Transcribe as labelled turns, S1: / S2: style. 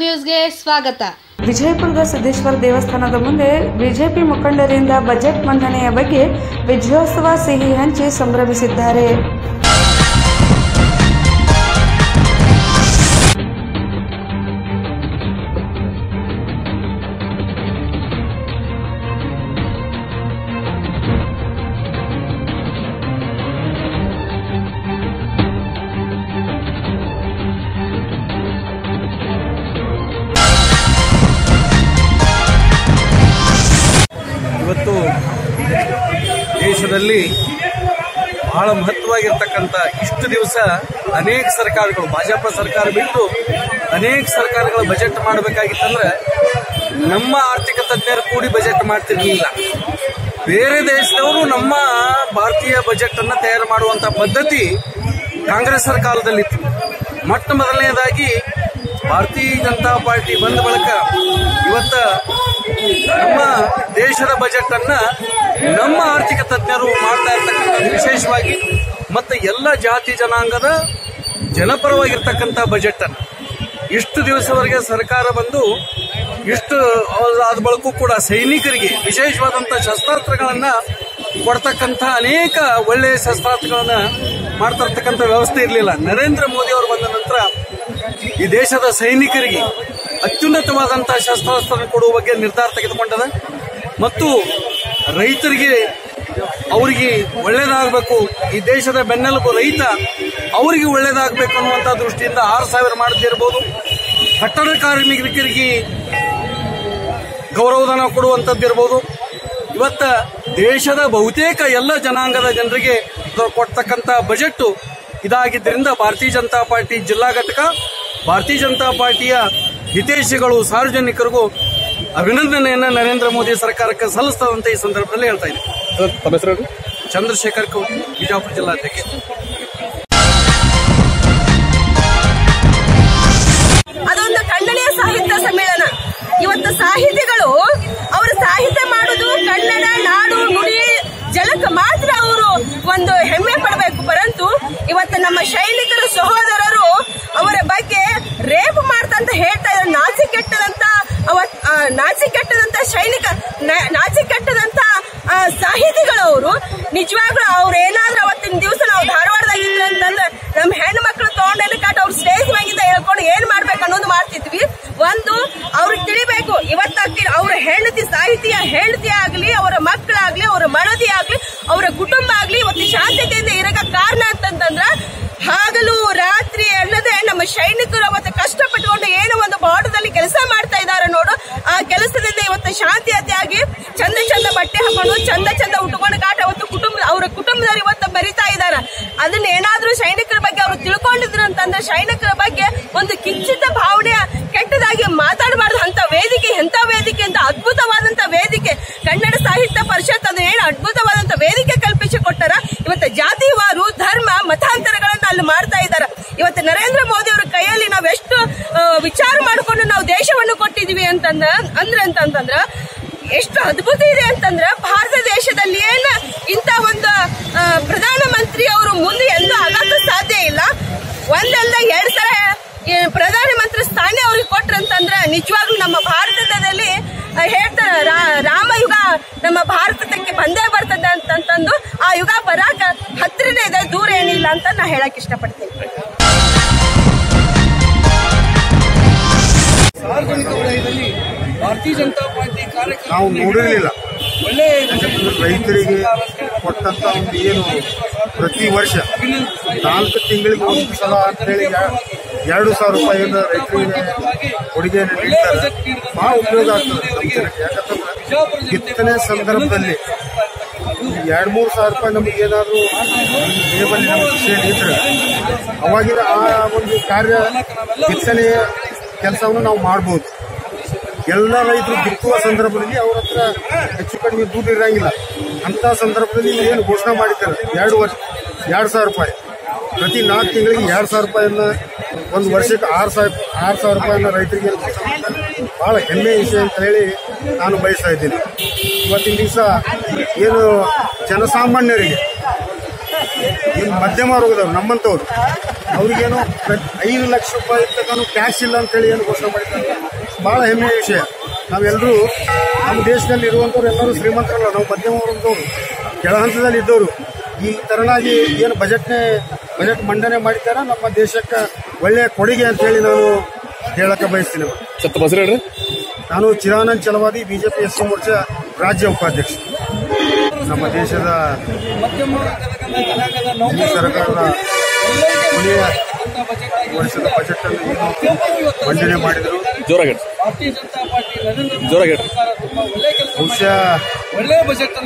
S1: ನ್ಯೂಸ್ಗೆ ಸ್ವಾಗತ.
S2: ವಿಜಯಪುರದ ಸಿದ್ದೇಶ್ವರ ದೇವಸ್ಥಾನದ ಮುಂದೆ ಬಿಜೆಪಿ ಮುಖಂಡರಿಂದ ಬಜೆಟ್ ಮಂಡನೆಯ ಬಗ್ಗೆ ವಿಜಯೋತ್ಸವ ಸಿಹಿ ಹಂಚಿ ಸಂಭ್ರಮಿಸಿದ್ದಾರೆ.
S3: ದೇಶದಲ್ಲಿ ಬಹಳ ಮಹತ್ವವಾಗಿರ್ತಕ್ಕಂಥ ಇಷ್ಟು ದಿವಸ ಅನೇಕ ಸರ್ಕಾರಗಳು, ಭಾಜಪ ಸರ್ಕಾರ ಬಿಟ್ಟು ಅನೇಕ ಸರ್ಕಾರಗಳು ಬಜೆಟ್ ಮಾಡಬೇಕಾಗಿತ್ತಂದ್ರೆ ನಮ್ಮ ಆರ್ಥಿಕ ತಜ್ಞರು ಕೂಡಿ ಬಜೆಟ್ ಮಾಡ್ತಿರ್ಲಿಲ್ಲ. ಬೇರೆ ದೇಶದವರು ನಮ್ಮ ಭಾರತೀಯ ಬಜೆಟ್ ಅನ್ನು ತಯಾರು ಮಾಡುವಂತ ಪದ್ಧತಿ ಕಾಂಗ್ರೆಸ್ ಸರ್ಕಾರದಲ್ಲಿತ್ತು. ಮೊಟ್ಟ ಮೊದಲನೇದಾಗಿ ಭಾರತೀಯ ಜನತಾ ಪಾರ್ಟಿ ಬಂದ ಬಳಿಕ ಇವತ್ತ ನಮ್ಮ ದೇಶದ ಬಜೆಟ್ ಅನ್ನ ನಮ್ಮ ಆರ್ಥಿಕ ತಜ್ಞರು ಮಾಡ್ತಾ ಇರ್ತಕ್ಕಂಥ ವಿಶೇಷವಾಗಿ ಮತ್ತೆ ಎಲ್ಲ ಜಾತಿ ಜನಾಂಗದ ಜನಪರವಾಗಿರ್ತಕ್ಕಂಥ ಬಜೆಟ್ ಅನ್ನು. ಇಷ್ಟು ದಿವಸವರೆಗೆ ಸರ್ಕಾರ ಬಂದು ಇಷ್ಟು ಆದ ಬಳಕು ಕೂಡ ಸೈನಿಕರಿಗೆ ವಿಶೇಷವಾದಂಥ ಶಸ್ತ್ರಾಸ್ತ್ರಗಳನ್ನು ಕೊಡ್ತಕ್ಕಂಥ ಅನೇಕ ಒಳ್ಳೆಯ ಶಸ್ತ್ರಾಸ್ತ್ರಗಳನ್ನು ಮಾಡ್ತಾ ವ್ಯವಸ್ಥೆ ಇರಲಿಲ್ಲ. ನರೇಂದ್ರ ಮೋದಿ ಅವರು ಬಂದ ನಂತರ ಈ ದೇಶದ ಸೈನಿಕರಿಗೆ ಅತ್ಯುನ್ನತವಾದಂಥ ಶಸ್ತ್ರಾಸ್ತ್ರ ಕೊಡುವ ಬಗ್ಗೆ ನಿರ್ಧಾರ ತೆಗೆದುಕೊಂಡದ. ಮತ್ತು ರೈತರಿಗೆ ಅವರಿಗೆ ಒಳ್ಳೇದಾಗಬೇಕು. ಈ ದೇಶದ ಬೆನ್ನೆಲುಬು ರೈತ ಅವರಿಗೆ ಒಳ್ಳೇದಾಗಬೇಕು ಅನ್ನುವಂಥ ದೃಷ್ಟಿಯಿಂದ ಆರು ಸಾವಿರ ಮಾಡದಿರ್ಬೋದು ಕಟ್ಟಡ ಕಾರ್ಮಿಕರಿಗೆ ಗೌರವಧನ ಕೊಡುವಂಥದ್ದು ಇರ್ಬೋದು. ಇವತ್ತ ದೇಶದ ಬಹುತೇಕ ಎಲ್ಲ ಜನಾಂಗದ ಜನರಿಗೆ ಕೊಡ್ತಕ್ಕಂಥ ಬಜೆಟ್ ಇದಾಗಿದ್ದರಿಂದ ಭಾರತೀಯ ಜನತಾ ಪಾರ್ಟಿ ಜಿಲ್ಲಾ ಘಟಕ, ಭಾರತೀಯ ಜನತಾ ಪಾರ್ಟಿಯ ಹಿತೈಷಿಗಳು, ಸಾರ್ವಜನಿಕರಿಗೂ ಅಭಿನಂದನೆಯನ್ನ ನರೇಂದ್ರ ಮೋದಿ ಸರ್ಕಾರಕ್ಕೆ ಸಲ್ಲಿಸ್ತದಂತ ಈ ಸಂದರ್ಭದಲ್ಲಿ ಹೇಳ್ತಾ ಇದ್ದೀನಿ. ಚಂದ್ರಶೇಖರ್ ಕೌಟಿ ಬಿಜಾಪುರ ಜಿಲ್ಲಾಧ್ಯಕ್ಷ.
S4: ಅದೊಂದು ಕನ್ನಡಿಯ ಸಾಹಿತ್ಯ ಸಮ್ಮೇಳನ. ಇವತ್ತು ಸಾಹಿತಿಗಳು ಅವರು ಸಾಹಿತ್ಯ ಮಾಡುದು ಕನ್ನಡ ನಾಡು ನುಡಿ ಜಲಕ್ಕೆ ಮಾತ್ರ ಅವರು ಒಂದು ಹೆಮ್ಮೆ ಪಡಬೇಕು. ಪರಂತು ಇವತ್ತು ನಮ್ಮ ಸೈನಿಕರ ಸಹೋದರರು ಅವರ ಬಗ್ಗೆ ರೇಪ್ ಮಾಡ್ತಂತ ಹೇಳ್ತಾ ಇದ್ದಾರೆ ನಾಚಿ ಕೆಟ್ಟದಂತ ಅವತ್ ಆ, ನಾಚಿ ಶೈಲಿಕ ಸೈನಿಕ ಕಟ್ಟದಂತ ನಾಚಿ ಆ, ಸಾಹಿತಿಗಳು ಅವರು. ನಿಜವಾಗ್ಲೂ ಅವ್ರು ಏನಾದ್ರೂ ಅವತ್ತಿನ ದಿವಸ ನಾವು ಧಾರವಾಡದಾಗ ಅಂತಂದ್ರೆ ನಮ್ಮ ಹೆಣ್ಣು ಮಕ್ಕಳು ತಗೊಂಡೆಲ್ಲ ಕಾಟ ಅವ್ರ ಸ್ಟೇಜ್ ಮ್ಯಾಗಿಂದ ಹೇಳ್ಕೊಂಡು ಏನ್ ಮಾಡ್ಬೇಕು ಅನ್ನೋದು ಮಾಡ್ತಿದ್ವಿ. ಒಂದು ಅವ್ರಿಗೆ ತಿಳಿಬೇಕು ಇವತ್ತಾಗ್ತಿ ಅವ್ರ ಹೆಂಡತಿ ಸಾಹಿತಿಯ ಹೆಂಡತಿ ಆಗ್ಲಿ ಅವರ ಮಕ್ಕಳಾಗ್ಲಿ ಅವರ ಮನದಿ ಆಗ್ಲಿ ಅವರ ಕುಟುಂಬ ಆಗ್ಲಿ ಇವತ್ತು ಶಾಂತತೆಯಿಂದ ಇರಕ ಕಾರಣ ಅಂತಂತಂದ್ರ ಹಾಗಲು ರಾತ್ರಿ ಅನ್ನದೇ ನಮ್ಮ ಸೈನಿಕರು ಅವತ್ತು ಕಷ್ಟಪಟ್ಟುಕೊಂಡು ಏನೋ ಒಂದು ಬಾರ್ಡರ್ದಲ್ಲಿ ಕೆಲಸ ಮಾಡ್ತಾ ಇದ್ದಾರೆ ನೋಡು ಆ ಕೆಲಸದಿಂದ ಅತಿಯಾಗಿ ಚಂದ ಚಂದ ಬಟ್ಟೆ ಹಾಕೊಂಡು, ಚಂದ ಚಂದ ಉಟ್ಕೊಂಡು ಕಾಟ ಅವತ್ತು ಕುಟುಂಬ, ಅವರ ಕುಟುಂಬದವ್ರು ಇವತ್ತು ಬರಿತಾ ಇದ್ದಾರೆ ಅದನ್ನ ಏನಾದ್ರೂ ಸೈನಿಕರ ಬಗ್ಗೆ ಅವರು ತಿಳ್ಕೊಂಡಿದ್ರು ಅಂತಂದ್ರೆ ಸೈನಿಕರ ಬಗ್ಗೆ ಒಂದು ಕಿಂಚಿತ ಭಾವನೆ ಕೆಟ್ಟದಾಗಿ ಮಾತಾಡಬಾರ್ದು ಅಂತ ವೇದಿಕೆ ಎಂತ ವೇದಿಕೆ ಅಂತ ಅದ್ಭುತವಾದಂತ ವೇದಿಕೆ ಕನ್ನಡ ಸಾಹಿತ್ಯ ಪರಿಷತ್ ಅದು ಏನು ಅದ್ಭುತವಾದಂತ ವೇದಿಕೆ ಕಲ್ಪಿಸಿ ಕೊಟ್ಟಾರ ಇವತ್ತು ಜಾತಿವಾರು ಧರ್ಮ ಮತಾಂತರಗಳನ್ನ ಅಲ್ಲಿ ಮಾಡ್ತಾ ಇದ್ದಾರೆ ಇವತ್ತು ನರೇಂದ್ರ ಮೋದಿ ಅವರ ಕೈಯಲ್ಲಿ ನಾವು ಎಷ್ಟು ಆ, ವಿಚಾರ ಮಾಡಿಕೊಂಡು ನಾವು ದೇಶವನ್ನು ಕೊಟ್ಟಿದೀವಿ ಅಂತಂದ ಅಂದ್ರೆ ಎಷ್ಟು ಅದ್ಭುತ ಇದೆ ಅಂತಂದ್ರ ಭಾರತ ದೇಶದಲ್ಲಿ ಏನ ಇಂತ ಒಂದು ಪ್ರಧಾನ ಮಂತ್ರಿ ಅವರು ಮುಂದೆ ಎಂದೂ ಆಗಕ್ಕೂ ಸಾಧ್ಯ ಇಲ್ಲ. ಒಂದಲ್ಲ ಎರಡ್ ಸಲ ಪ್ರಧಾನ ಮಂತ್ರಿ ಸ್ಥಾನ ಅವ್ರಿಗೆ ಕೊಟ್ರಂತಂದ್ರ ನಿಜವಾಗ್ಲೂ ನಮ್ಮ ಭಾರತದಲ್ಲಿ ಹೇಳ್ತಾರ ರಾಮಯುಗ ನಮ್ಮ ಭಾರತಕ್ಕೆ ಬಂದೇ ಬರ್ತದೆ ಅಂತಂತಂದು ಆ ಯುಗ ಬರಾಕ ಹತ್ತಿರನೇ ಇದೆ, ದೂರ ಏನಿಲ್ಲ ಅಂತ ನಾ ಹೇಳಕ್ ಇಷ್ಟಪಡ್ತೀನಿ.
S3: ಸಾರ್ವಜನಿಕ ವಲಯದಲ್ಲಿ ಭಾರತೀಯ ಜನತಾ ಪಾರ್ಟಿ ಕಾರ್ಯಕ್ರಮ
S5: ನಾವು ನೋಡಿರಲಿಲ್ಲ.
S3: ಒಳ್ಳೆ
S5: ರೈತರಿಗೆ ಕೊಟ್ಟಂತ ಒಂದು ಏನು ಪ್ರತಿ ವರ್ಷ ನಾಲ್ಕು ತಿಂಗಳಿಗೆ ಒಂದು ಸಲ ಅಂತ ಹೇಳಿ ಎರಡು ಸಾವಿರ ರೂಪಾಯಿಯಿಂದ ರೈತರಿಗೆ ಕೊಡುಗೆಯನ್ನು ನೀಡ್ತಾರೆ ಬಹಳ ಉಪಯೋಗ ಆಗ್ತದೆ ನಮ್ಮ ಜನಕ್ಕೆ. ಯಾಕಂತಂದ್ರೆ ಬಿತ್ತನೆ ಸಂದರ್ಭದಲ್ಲಿ ಎರಡು ಮೂರು ಸಾವಿರ ರೂಪಾಯಿ ನಮಗೆ ಏನಾದರೂ ಟೇಬಲ್ ವಿಷಯ ಇದ್ರೆ ಅವಾಗಿನ ಆ ಒಂದು ಕಾರ್ಯ ಬಿತ್ತನೆಯ ಕೆಲಸವನ್ನು ನಾವು ಮಾಡ್ಬೋದು. ಎಲ್ಲ ರೈತರು ಬಿತ್ತುವ ಸಂದರ್ಭದಲ್ಲಿ ಅವ್ರ ಹತ್ರ ಹೆಚ್ಚು ಕಡಿಮೆ ದುಡ್ಡು ಇರಂಗಿಲ್ಲ. ಅಂತ ಸಂದರ್ಭದಲ್ಲಿ ಏನು ಘೋಷಣೆ ಮಾಡಿದ್ದಾರೆ? ಎರಡು ವರ್ಷ, ಎರಡು ಸಾವಿರ ರೂಪಾಯಿ. ಪ್ರತಿ ನಾಲ್ಕು ತಿಂಗಳಿಗೆ ಎರಡು ಸಾವಿರ ರೂಪಾಯಿಯನ್ನ ಒಂದು ವರ್ಷಕ್ಕೆ ಆರು ಸಾವಿರ ಆರು ಸಾವಿರ ರೂಪಾಯಿಯನ್ನ ರೈತರಿಗೆ. ಬಹಳ ಹೆಮ್ಮೆ ವಿಷಯ ಅಂತ ಹೇಳಿ ನಾನು ಬಯಸ್ತಾ ಇದ್ದೀನಿ. ಇವತ್ತಿನ ದಿವಸ ಏನು ಜನಸಾಮಾನ್ಯರಿಗೆ, ಏನು ಮಧ್ಯಮ ವರ್ಗದವ್ರು, ನಮ್ಮಂಥವ್ರು, ಅವ್ರಿಗೇನು ಐದು ಲಕ್ಷ ರೂಪಾಯಿ ತನಕ ಕ್ಯಾಶ್ ಇಲ್ಲ ಅಂತೇಳಿ ಏನು ಘೋಷಣೆ ಮಾಡಿದ್ದಾರೆ? ಬಹಳ ಹೆಮ್ಮೆಯ ವಿಷಯ. ನಾವೆಲ್ಲರೂ ನಮ್ಮ ದೇಶದಲ್ಲಿ ಇರುವಂಥವ್ರು ಎಲ್ಲರೂ ಶ್ರೀಮಂತರಲ್ಲ ನಾವು ಮಧ್ಯಮ ವರ್ಗದವರು ಕೆಳ ಹಂತದಲ್ಲಿ ಇದ್ದವರು. ಈ ತರನಾಗಿ ಏನು ಬಜೆಟ್ನೇ ಬಜೆಟ್ ಮಂಡನೆ ಮಾಡಿದ್ದಾರೆ? ನಮ್ಮ ದೇಶಕ್ಕೆ ಒಳ್ಳೆಯ ಕೊಡುಗೆ ಅಂತೇಳಿ ನಾನು ಹೇಳಕ್ಕೆ ಬಯಸ್ತೀನಿ. ನಾನು Chiranand Chalavadi BJP S C Morcha ರಾಜ್ಯ ಉಪಾಧ್ಯಕ್ಷ. ನಮ್ಮ ದೇಶದ ಸರ್ಕಾರದ ವರ್ಷದ ಬಜೆಟ್ ಅನ್ನು ಮಾಡಿದ್ರು ಮಂಡನೆ ಮಾಡಿದರು
S1: ಜೋರಾಗಿ ಪಾರ್ಟಿ ಜೋರಾಗಿ
S5: ಬಹುಶಃ
S3: ಒಳ್ಳೆ ಬಜೆಟ್